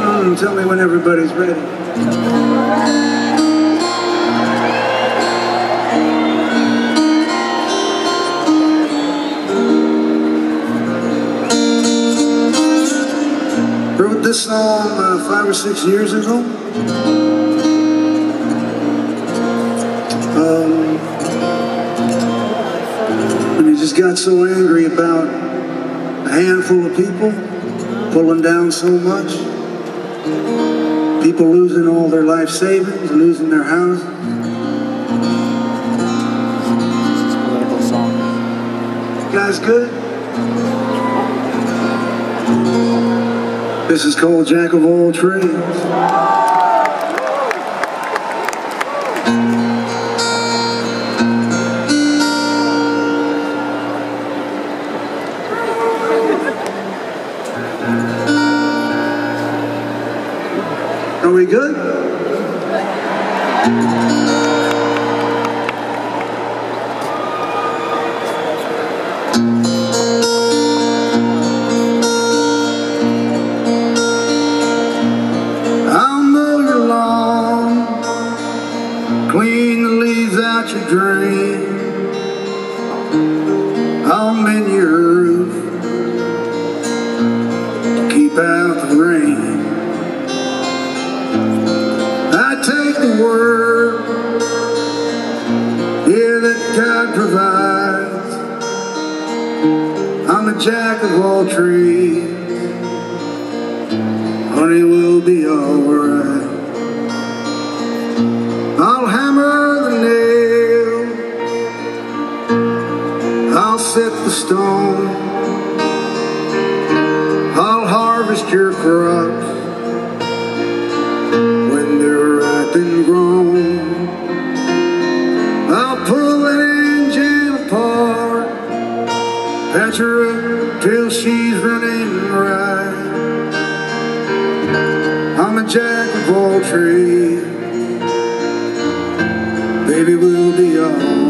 Mm, tell me when everybody's ready. Wrote this song uh, five or six years ago. Um, and he just got so angry about a handful of people pulling down so much. People losing all their life savings, losing their houses. political song. Guys good? This is called Jack of All Trades. Are we good? Leaves out your drain. I'll mend your roof, to keep out the rain. I take the word, yeah, that God provides. I'm a jack of all trades honey, we'll be alright. I'll hammer the nail, stone, I'll harvest your crops when they're ripe and grown. I'll pull an engine apart, patch her up till she's running right. I'm a jack of all trades. Baby, we'll be alright.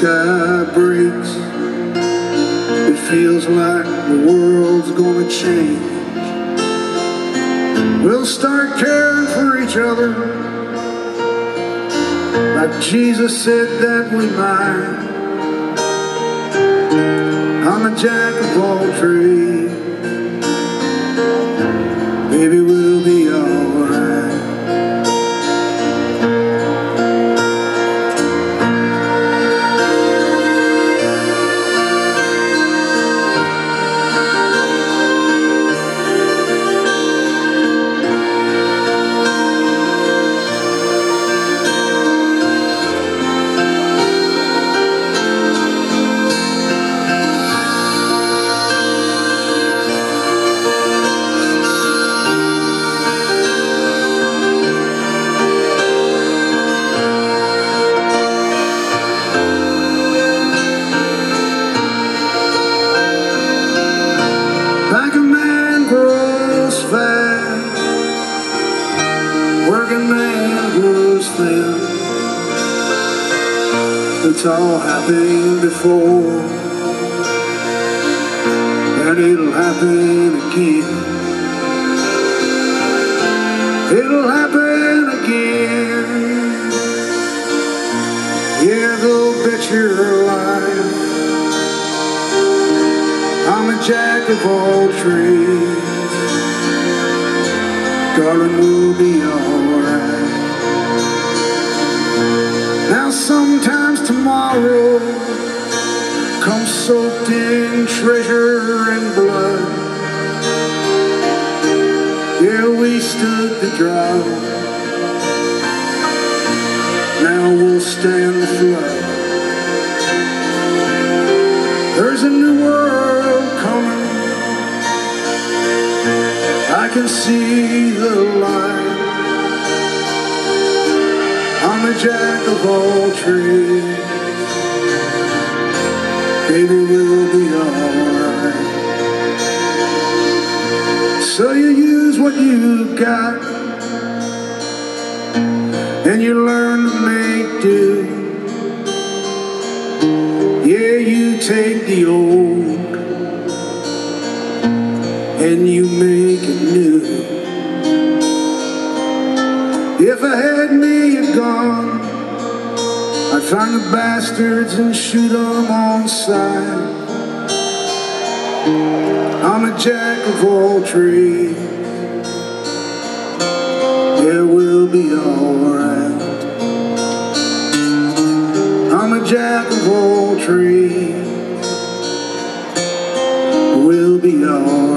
Sky breaks, it feels like the world's gonna change. We'll start caring for each other like Jesus said that we might. I'm a jack of all trades. Baby, we'll be It's all happened before, and it'll happen again. It'll happen again. Yeah, go bet your life. I'm a jack of all trades. Darling, we'll be alright. Sometimes tomorrow comes soaked in treasure and blood. Yeah, we stood the drought. Now we'll stand the flood. There's a new world coming. I can see the light. Of all trades. Baby, we'll be alright. So you use what you've got, and you learn to make do. Yeah, you take the old, and you make it new. If I had me a gun, I'd find the bastards and shoot them on sight. I'm a jack of all trades. It will be alright. I'm a jack of all trades. We'll be alright.